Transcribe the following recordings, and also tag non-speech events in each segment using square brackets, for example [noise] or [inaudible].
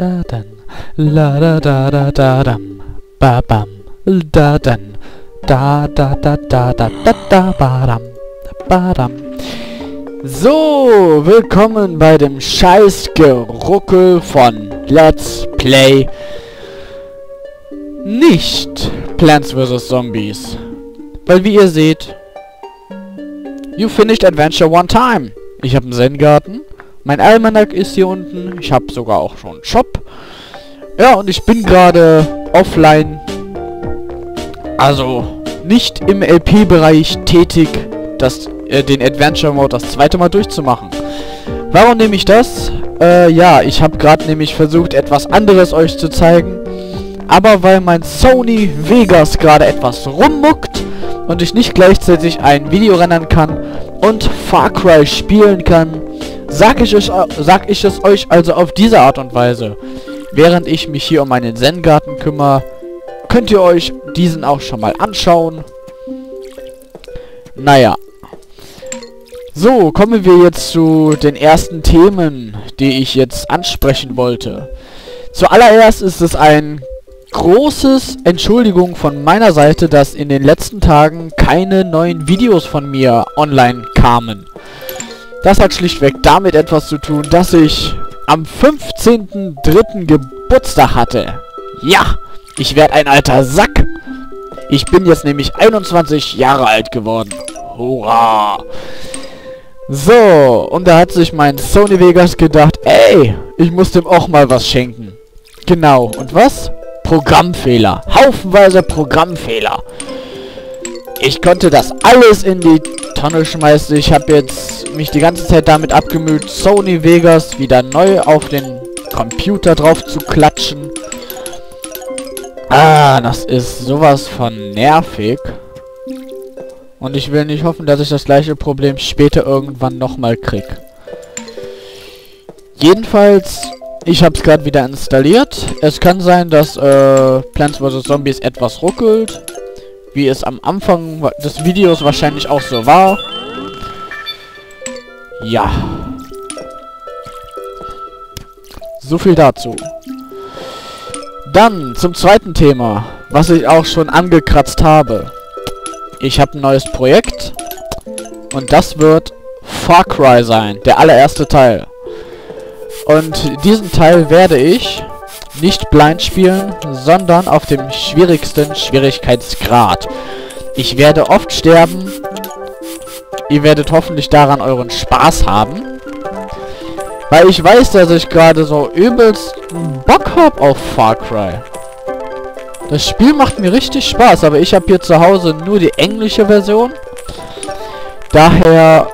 da dann, la da da da da dam, ba bam, da dann, da da da da da da da ba dam, ba dam. So, willkommen bei dem Scheißgeruckel von Let's Play nicht Plants vs. Zombies. Weil wie ihr seht, you finished Adventure one time. Ich habe einen Zen-Garten. Mein Almanac ist hier unten. Ich habe sogar auch schon einen Shop. Ja, und ich bin gerade offline. Also nicht im LP-Bereich tätig, das, äh, den Adventure Mode das zweite Mal durchzumachen. Warum nehme ich das? Äh, ja, ich habe gerade nämlich versucht, etwas anderes euch zu zeigen. Aber weil mein Sony Vegas gerade etwas rummuckt und ich nicht gleichzeitig ein Video rendern kann und Far Cry spielen kann, sag ich, euch, sag ich es euch also auf diese Art und Weise. Während ich mich hier um meinen Zen-Garten kümmere, könnt ihr euch diesen auch schon mal anschauen. Naja. So, kommen wir jetzt zu den ersten Themen, die ich jetzt ansprechen wollte. Zuallererst ist es ein großes Entschuldigung von meiner Seite, dass in den letzten Tagen keine neuen Videos von mir online kamen. Das hat schlichtweg damit etwas zu tun, dass ich am 15.03. Geburtstag hatte. Ja, ich werde ein alter Sack. Ich bin jetzt nämlich 21 Jahre alt geworden. Hurra! So, und da hat sich mein Sony Vegas gedacht, ey, ich muss dem auch mal was schenken. Genau, und was? Programmfehler. Haufenweise Programmfehler. Ich konnte das alles in die Tonne schmeißen. Ich habe jetzt mich die ganze Zeit damit abgemüht, Sony Vegas wieder neu auf den Computer drauf zu klatschen. Ah, das ist sowas von nervig. Und ich will nicht hoffen, dass ich das gleiche Problem später irgendwann nochmal krieg. Jedenfalls ich habe es gerade wieder installiert. Es kann sein, dass äh, Plants vs. Zombies etwas ruckelt. Wie es am Anfang des Videos wahrscheinlich auch so war. Ja. So viel dazu. Dann zum zweiten Thema, was ich auch schon angekratzt habe. Ich habe ein neues Projekt. Und das wird Far Cry sein, der allererste Teil. Und diesen Teil werde ich nicht blind spielen, sondern auf dem schwierigsten Schwierigkeitsgrad. Ich werde oft sterben. Ihr werdet hoffentlich daran euren Spaß haben. Weil ich weiß, dass ich gerade so übelst Bock habe auf Far Cry. Das Spiel macht mir richtig Spaß, aber ich habe hier zu Hause nur die englische Version. Daher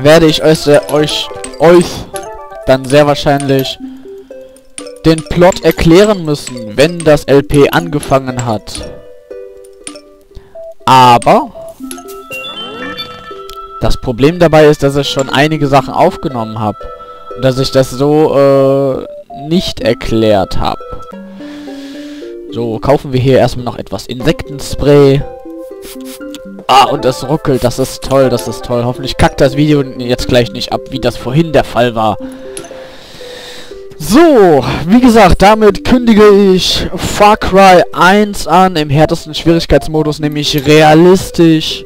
werde ich euch, euch, euch dann sehr wahrscheinlich den Plot erklären müssen, wenn das LP angefangen hat. Aber das Problem dabei ist, dass ich schon einige Sachen aufgenommen habe. Und dass ich das so äh, nicht erklärt habe. So, kaufen wir hier erstmal noch etwas Insektenspray. Ah, und es ruckelt. Das ist toll, das ist toll. Hoffentlich kackt das Video jetzt gleich nicht ab, wie das vorhin der Fall war. So, wie gesagt, damit kündige ich Far Cry 1 an, im härtesten Schwierigkeitsmodus, nämlich realistisch.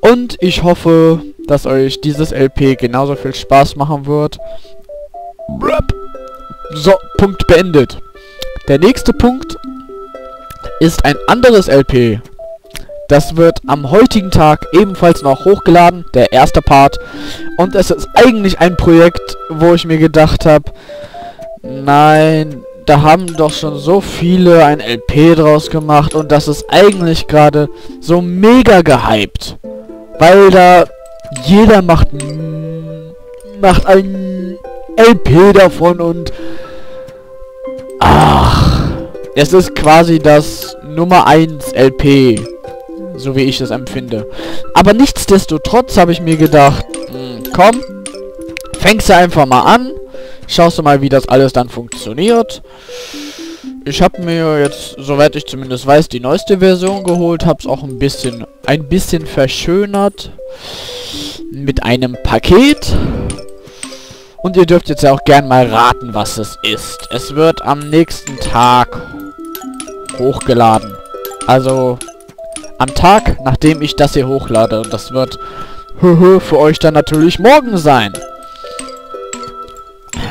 Und ich hoffe, dass euch dieses LP genauso viel Spaß machen wird. So, Punkt beendet. Der nächste Punkt ist ein anderes LP. Das wird am heutigen Tag ebenfalls noch hochgeladen, der erste Part. Und es ist eigentlich ein Projekt, wo ich mir gedacht habe, Nein, da haben doch schon so viele ein LP draus gemacht und das ist eigentlich gerade so mega gehypt. Weil da jeder macht macht ein LP davon und ach, es ist quasi das Nummer 1 LP, so wie ich es empfinde. Aber nichtsdestotrotz habe ich mir gedacht, hm, komm, fängst du einfach mal an Schaust du mal, wie das alles dann funktioniert. Ich habe mir jetzt, soweit ich zumindest weiß, die neueste Version geholt. Habe es auch ein bisschen, ein bisschen verschönert. Mit einem Paket. Und ihr dürft jetzt ja auch gern mal raten, was es ist. Es wird am nächsten Tag hochgeladen. Also am Tag, nachdem ich das hier hochlade. Und das wird [laughs] für euch dann natürlich morgen sein.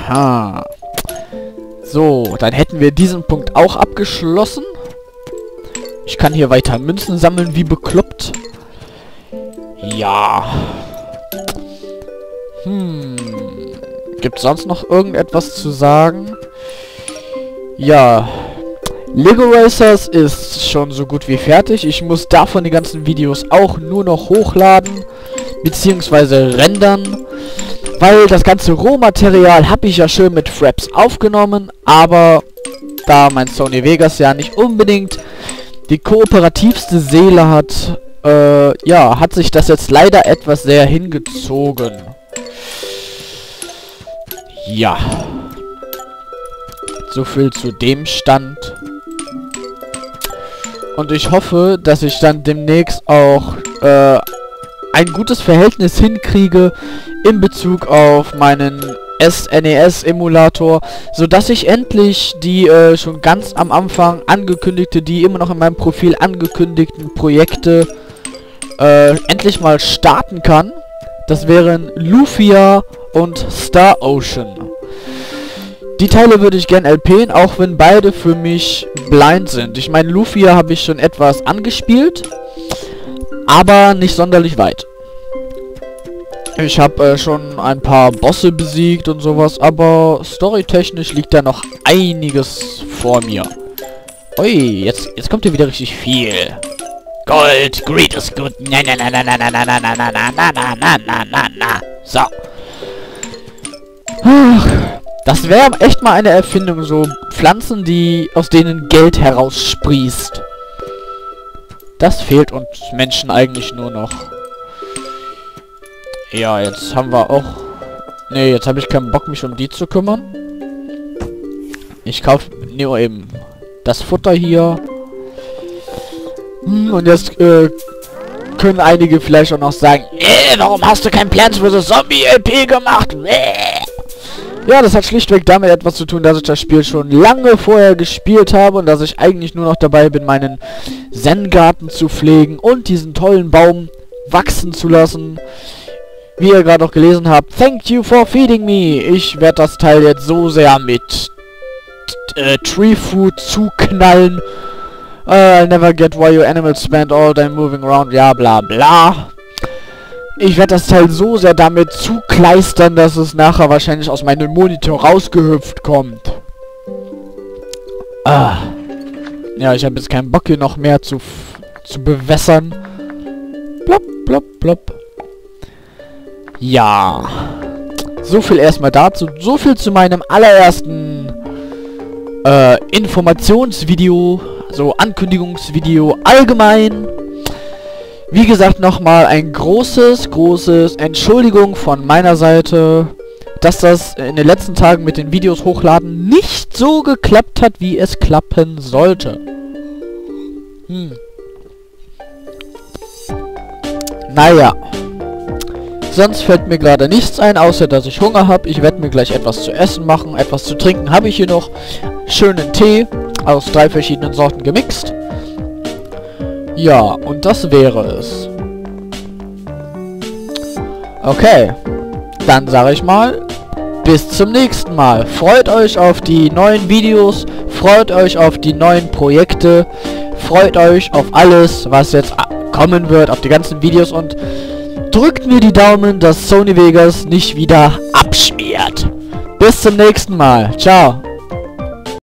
Ha. So, dann hätten wir diesen Punkt auch abgeschlossen. Ich kann hier weiter Münzen sammeln, wie bekloppt. Ja. Hm. Gibt sonst noch irgendetwas zu sagen? Ja. Lego Racers ist schon so gut wie fertig. Ich muss davon die ganzen Videos auch nur noch hochladen. Beziehungsweise rendern. Weil das ganze Rohmaterial habe ich ja schön mit Fraps aufgenommen. Aber da mein Sony Vegas ja nicht unbedingt die kooperativste Seele hat, äh, ja, hat sich das jetzt leider etwas sehr hingezogen. Ja. So viel zu dem Stand. Und ich hoffe, dass ich dann demnächst auch äh, ein gutes Verhältnis hinkriege in Bezug auf meinen SNES-Emulator, sodass ich endlich die äh, schon ganz am Anfang angekündigte, die immer noch in meinem Profil angekündigten Projekte äh, endlich mal starten kann. Das wären Lufia und Star Ocean. Die Teile würde ich gern LPen, auch wenn beide für mich blind sind. Ich meine, Lufia habe ich schon etwas angespielt, aber nicht sonderlich weit. Ich habe äh, schon ein paar Bosse besiegt und sowas, aber storytechnisch liegt da noch einiges vor mir. Ui, jetzt, jetzt kommt hier wieder richtig viel. Gold, Greed ist gut. Na na na na na na na na na na na na na na na na. So. Das wäre echt mal eine Erfindung, so Pflanzen, die aus denen Geld heraussprießt. Das fehlt uns Menschen eigentlich nur noch. Ja, jetzt haben wir auch... Ne, jetzt habe ich keinen Bock, mich um die zu kümmern. Ich kaufe nur eben das Futter hier. Hm, und jetzt äh, können einige vielleicht auch noch sagen, äh, warum hast du kein Plants vs. Zombie LP gemacht? Äh. Ja, das hat schlichtweg damit etwas zu tun, dass ich das Spiel schon lange vorher gespielt habe und dass ich eigentlich nur noch dabei bin, meinen Zen-Garten zu pflegen und diesen tollen Baum wachsen zu lassen. Wie ihr gerade auch gelesen habt, thank you for feeding me. Ich werde das Teil jetzt so sehr mit äh, Tree Food zuknallen. Uh, I'll never get why your animals spend all day moving around, ja bla bla. Ich werde das Teil so sehr damit zukleistern, dass es nachher wahrscheinlich aus meinem Monitor rausgehüpft kommt. Ah. Ja, ich habe jetzt keinen Bock hier noch mehr zu, zu bewässern. Plopp, plopp, plopp. Ja. So viel erstmal dazu. So viel zu meinem allerersten äh, Informationsvideo, so Ankündigungsvideo allgemein. Wie gesagt, nochmal ein großes, großes Entschuldigung von meiner Seite, dass das in den letzten Tagen mit den Videos hochladen nicht so geklappt hat, wie es klappen sollte. Hm. Naja. Sonst fällt mir gerade nichts ein, außer dass ich Hunger habe. Ich werde mir gleich etwas zu essen machen. Etwas zu trinken habe ich hier noch. Schönen Tee aus drei verschiedenen Sorten gemixt. Ja, und das wäre es. Okay. Dann sage ich mal, bis zum nächsten Mal. Freut euch auf die neuen Videos, freut euch auf die neuen Projekte, freut euch auf alles, was jetzt kommen wird, auf die ganzen Videos und drückt mir die Daumen, dass Sony Vegas nicht wieder abschmiert. Bis zum nächsten Mal. Ciao.